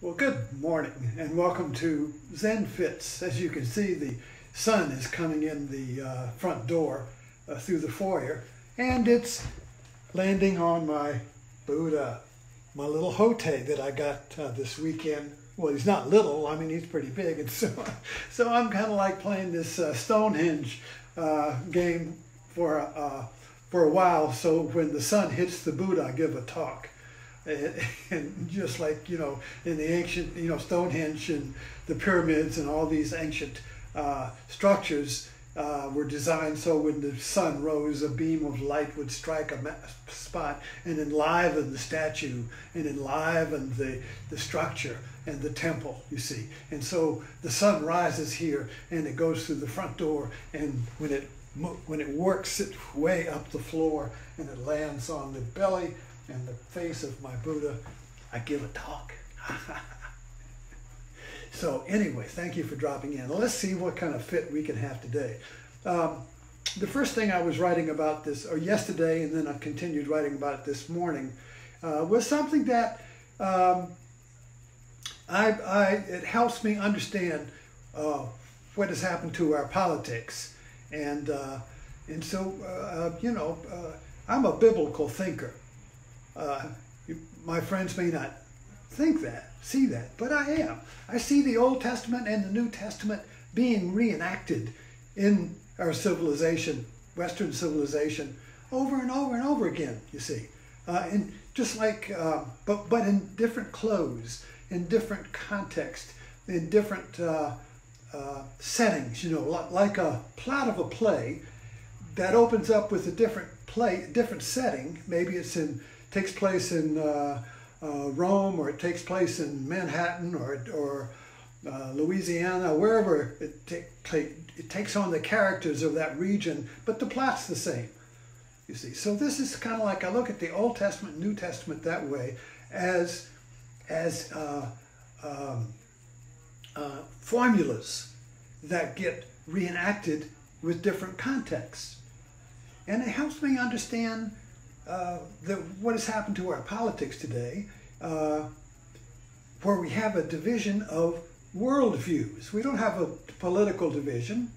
Well, good morning and welcome to Zen Fits. As you can see, the sun is coming in the uh, front door uh, through the foyer and it's landing on my Buddha, my little Hotei that I got uh, this weekend. Well, he's not little, I mean, he's pretty big. And so, so I'm kind of like playing this uh, Stonehenge uh, game for, uh, for a while. So when the sun hits the Buddha, I give a talk and, just like you know in the ancient you know Stonehenge and the pyramids and all these ancient uh, structures uh, were designed so when the sun rose, a beam of light would strike a spot and enliven the statue and enliven the, the structure and the temple, you see. And so the sun rises here and it goes through the front door and when it when it works its way up the floor and it lands on the belly and the face of my Buddha, I give a talk. so anyway, thank you for dropping in. Let's see what kind of fit we can have today. Um, the first thing I was writing about this, or yesterday, and then I continued writing about it this morning, uh, was something that um, I, I, it helps me understand uh, what has happened to our politics. And, uh, and so, uh, you know, uh, I'm a biblical thinker. Uh, my friends may not think that, see that, but I am. I see the Old Testament and the New Testament being reenacted in our civilization, Western civilization, over and over and over again, you see. Uh, and just like, uh, but, but in different clothes, in different context, in different uh, uh settings, you know, like a plot of a play that opens up with a different play, different setting. Maybe it's in takes place in uh, uh, Rome or it takes place in Manhattan or, or uh, Louisiana, wherever it, it takes on the characters of that region, but the plot's the same. You see, so this is kind of like I look at the Old Testament, New Testament that way, as as uh, um, uh, formulas that get reenacted with different contexts, and it helps me understand uh, the, what has happened to our politics today, uh, where we have a division of worldviews. We don't have a political division.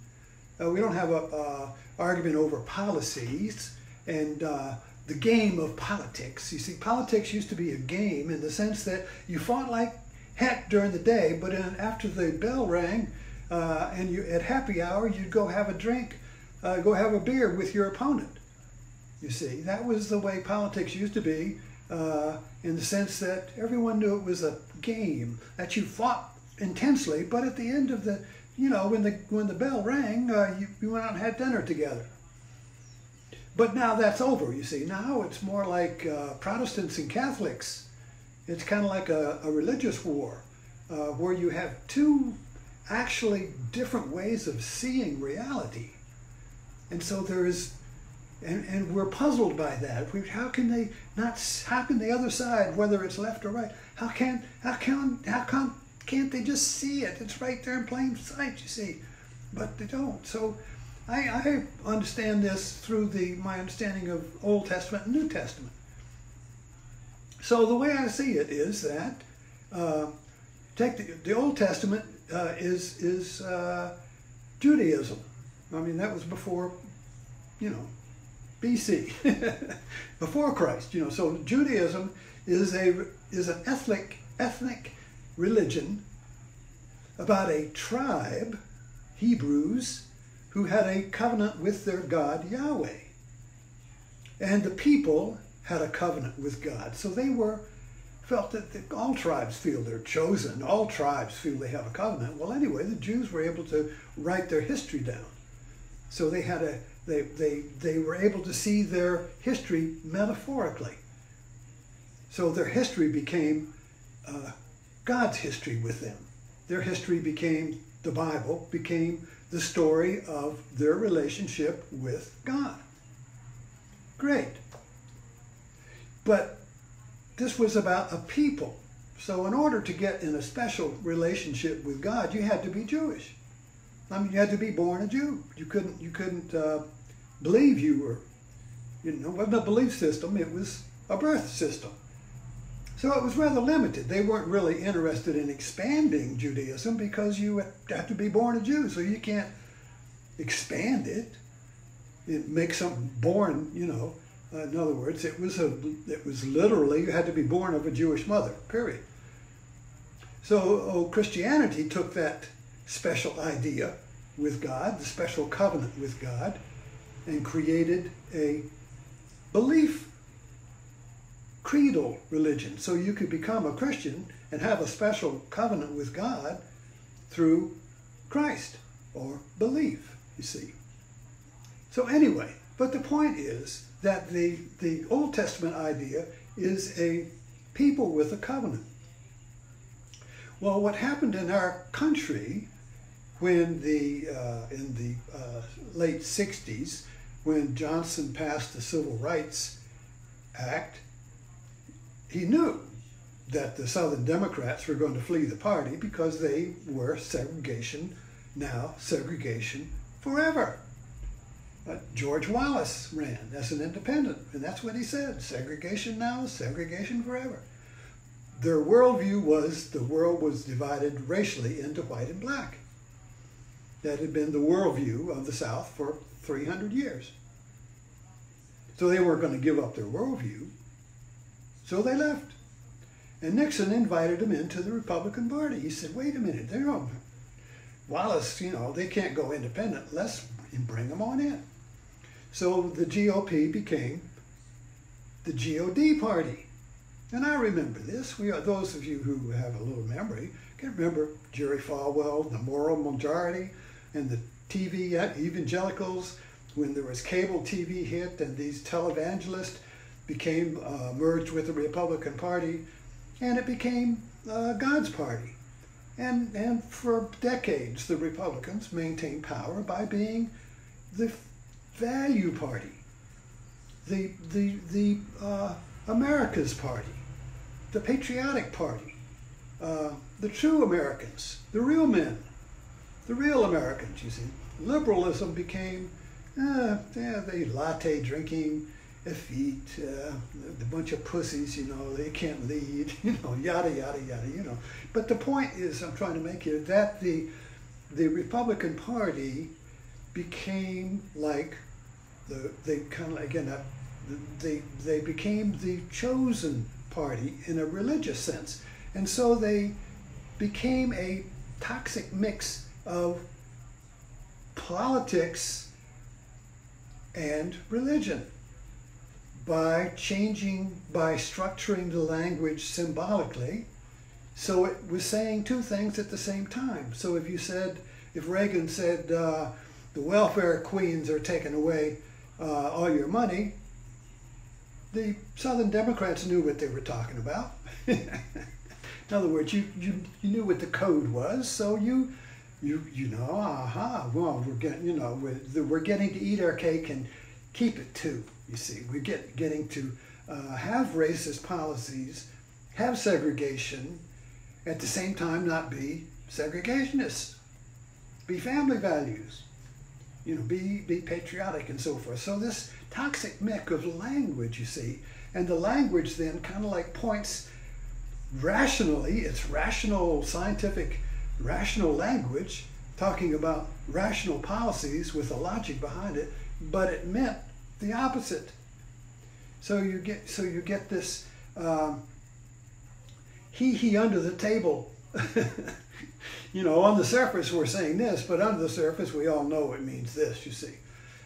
Uh, we don't have a argument over policies and uh, the game of politics. You see, politics used to be a game in the sense that you fought like heck during the day, but in, after the bell rang uh, and you at happy hour, you'd go have a drink, go have a beer with your opponent. You see, that was the way politics used to be, uh, in the sense that everyone knew it was a game that you fought intensely, but at the end of the, you know, when the when the bell rang, uh, you, you went out and had dinner together. But now that's over. You see, now it's more like uh, Protestants and Catholics. It's kind of like a, a, religious war, uh, where you have two actually different ways of seeing reality, and so there is and, and we're puzzled by that. We, how can they not? How can the other side, whether it's left or right, how can how can how come can't they just see it? It's right there in plain sight. You see, but they don't. So, I, I understand this through the my understanding of Old Testament and New Testament. So the way I see it is that uh, take the, the Old Testament uh, is is uh, Judaism. I mean that was before, you know, BC, before Christ. You know, so Judaism is a is an ethnic ethnic religion about a tribe, Hebrews, who had a covenant with their God Yahweh, and the people had a covenant with God. So they were felt that the, all tribes feel they're chosen. All tribes feel they have a covenant. Well, anyway, the Jews were able to write their history down. So they had a they, they, they were able to see their history metaphorically. So their history became uh, God's history with them. Their history became, the Bible became the story of their relationship with God. Great. But this was about a people. So in order to get in a special relationship with God, you had to be Jewish. I mean, you had to be born a Jew. You couldn't, you couldn't uh, believe you were. You know, it wasn't a belief system, it was a birth system. So it was rather limited. They weren't really interested in expanding Judaism because you have to be born a Jew, so you can't expand it. It makes something born, you know. Uh, in other words, it was a, it was literally you had to be born of a Jewish mother. Period. So oh, Christianity took that special idea with God, the special covenant with God, and created a belief creedal religion. So you could become a Christian and have a special covenant with God through Christ or belief, you see. So anyway, but the point is that the, the Old Testament idea is a people with a covenant. Well, what happened in our country when the uh, in the uh, late 60s, when Johnson passed the Civil Rights Act, he knew that the Southern Democrats were going to flee the party because they were segregation now, segregation forever. Uh, George Wallace ran as an independent, and that's what he said segregation now, segregation forever. Their worldview was the world was divided racially into white and black. That had been the worldview of the South for 300 years. So they weren't going to give up their worldview. So they left. And Nixon invited them into the Republican Party. He said, wait a minute, they're on Wallace, you know, they can't go independent. Let's bring them on in. So the GOP became the GOD party. And I remember this. We are, those of you who have a little memory can remember Jerry Falwell, the moral majority, and the TV evangelicals when there was cable TV hit and these televangelists became uh, merged with the Republican Party, and it became uh, God's party. And, and for decades, the Republicans maintained power by being the value party, the, the, the uh, America's party, the patriotic party, uh, the true Americans, the real men, the real Americans, you see. Liberalism became, uh, yeah, the latte drinking, effete, uh, a bunch of pussies, you know, they can't lead, you know, yada, yada, yada, you know. But the point is, I'm trying to make here, that the, the Republican Party became like the, they kind of, again, uh, they, they became the chosen party in a religious sense. And so they became a toxic mix of politics and religion by changing, by structuring the language symbolically. So it was saying two things at the same time. So if you said, if Reagan said, uh, the welfare queens are taking away uh, all your money, the Southern Democrats knew what they were talking about. In other words, you, you, you knew what the code was, so you you you know, aha, well, we're getting, you know, we're, we're getting to eat our cake and keep it too. You see, we're get, getting to uh, have racist policies, have segregation, at the same time not be segregationists, be family values, you know, be be patriotic and so forth. So this toxic mix of language, you see, and the language then kind of like points rationally. It's rational, scientific rational language, talking about rational policies with a logic behind it, but it meant the opposite. So you get so you get this um, he he under the table. you know, on the surface we're saying this, but under the surface we all know it means this. You see,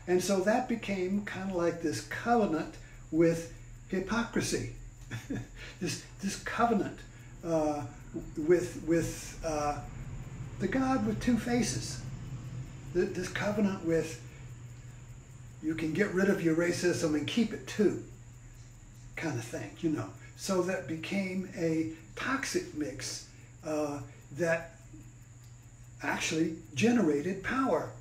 and so that became kind of like this covenant with hypocrisy. this this covenant uh, with with uh, the God with two faces. This covenant with you can get rid of your racism and keep it too, kind of thing, you know. So that became a toxic mix uh, that actually generated power.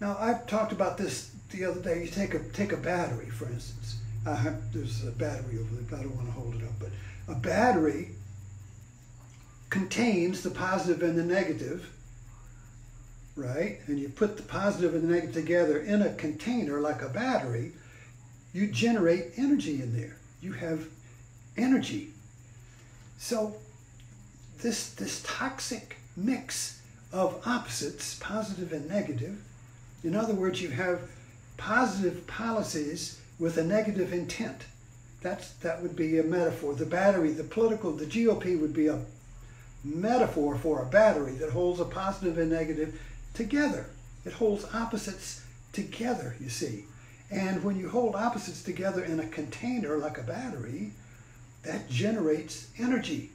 Now I've talked about this the other day. You take a take a battery, for instance. Have, there's a battery over there. I don't want to hold it up, but a battery contains the positive and the negative, right? And you put the positive and the negative together in a container like a battery, you generate energy in there. You have energy. So this, this toxic mix of opposites, positive and negative, in other words, you have positive policies with a negative intent. That's, that would be a metaphor. The battery, the political, the GOP would be a metaphor for a battery that holds a positive and negative together. It holds opposites together, you see. And when you hold opposites together in a container like a battery, that generates energy.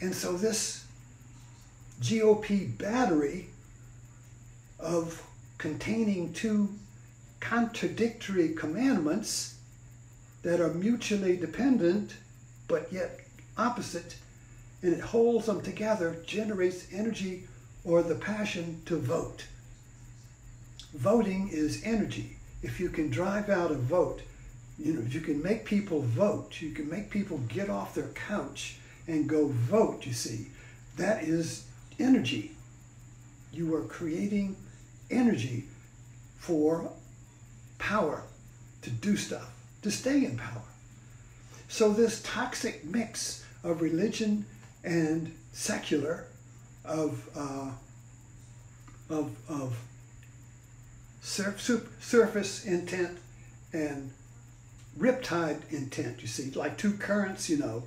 And so this GOP battery of containing two contradictory commandments that are mutually dependent but yet opposite, and it holds them together, generates energy or the passion to vote. Voting is energy. If you can drive out a vote, you know, if you can make people vote, you can make people get off their couch and go vote, you see, that is energy. You are creating energy for power to do stuff, to stay in power. So, this toxic mix of religion and secular, of, uh, of, of surface intent and riptide intent, you see, like two currents, you know.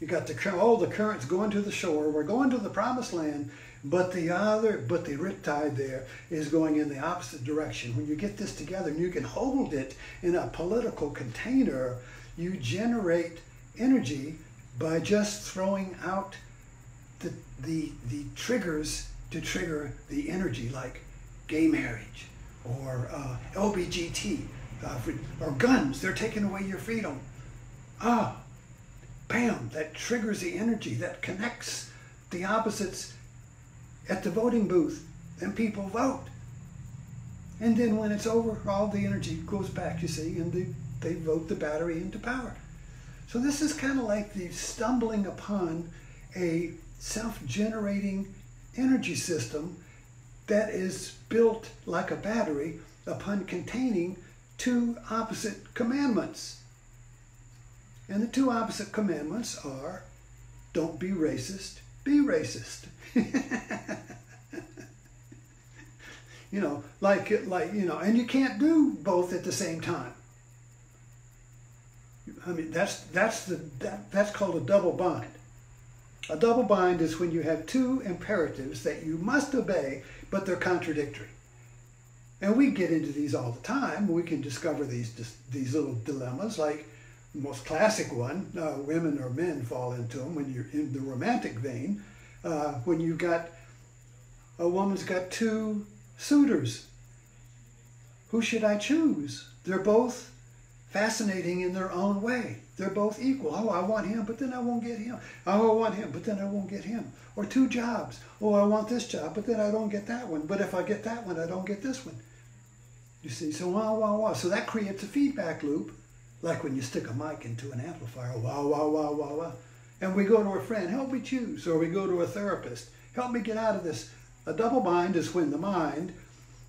You got the all the currents going to the shore. We're going to the promised land, but the other, but the riptide there is going in the opposite direction. When you get this together and you can hold it in a political container, you generate energy by just throwing out the the the triggers to trigger the energy, like gay marriage or uh, LBGT uh, or guns. They're taking away your freedom. Ah, bam! That triggers the energy that connects the opposites at the voting booth, and people vote. And then when it's over, all the energy goes back, you see, and they, they vote the battery into power. So this is kind of like the stumbling upon a self-generating energy system that is built like a battery upon containing two opposite commandments. And the two opposite commandments are don't be racist, be racist. you know, like it like you know, and you can't do both at the same time. I mean, that's that's the that, that's called a double bind. A double bind is when you have two imperatives that you must obey, but they're contradictory. And we get into these all the time. We can discover these these little dilemmas, like the most classic one: uh, women or men fall into them when you're in the romantic vein. Uh, when you've got a woman's got two suitors, who should I choose? They're both fascinating in their own way. They're both equal. Oh, I want him, but then I won't get him. Oh, I want him, but then I won't get him. Or two jobs. Oh, I want this job, but then I don't get that one. But if I get that one, I don't get this one. You see, so wow, wow, wow. So that creates a feedback loop, like when you stick a mic into an amplifier. Wow, wow, wow, wow, wow. And we go to a friend, help me choose. Or we go to a therapist, help me get out of this. A double bind is when the mind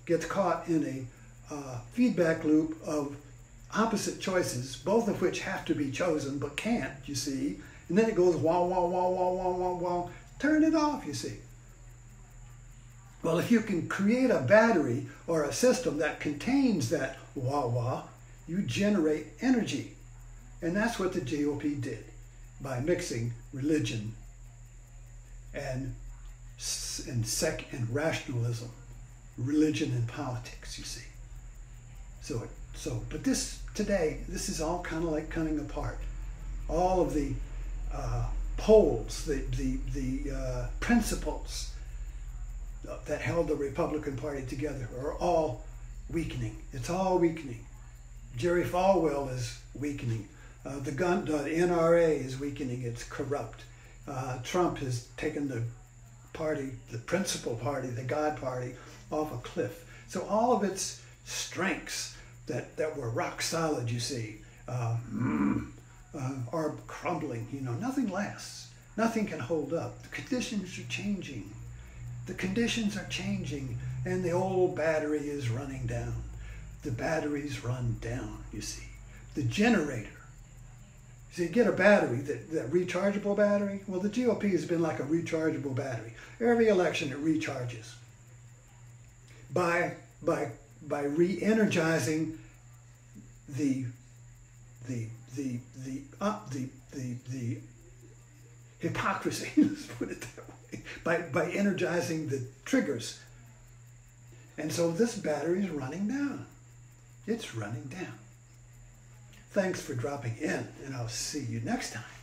gets caught in a uh, feedback loop of opposite choices, both of which have to be chosen but can't, you see. And then it goes wah, wah, wah, wah, wah, wah, wah. Turn it off, you see. Well, if you can create a battery or a system that contains that wah wah, you generate energy. And that's what the GOP did by mixing religion and, and sec and rationalism, religion and politics, you see. So it so, but this today, this is all kind of like coming apart. All of the uh, poles, the the the uh, principles that held the Republican Party together are all weakening. It's all weakening. Jerry Falwell is weakening. Uh, the gun, the NRA is weakening. It's corrupt. Uh, Trump has taken the party, the principal party, the God party, off a cliff. So all of its strengths that, that were rock solid, you see, uh, uh, are crumbling. You know, nothing lasts. Nothing can hold up. The conditions are changing. The conditions are changing, and the old battery is running down. The batteries run down, you see. The generator So you get a battery, that, that rechargeable battery. Well, the GOP has been like a rechargeable battery. Every election it recharges by by by re-energizing the the the the uh, the the the hypocrisy. Let's put it that way. By by energizing the triggers. And so this battery is running down. It's running down. Thanks for dropping in, and I'll see you next time.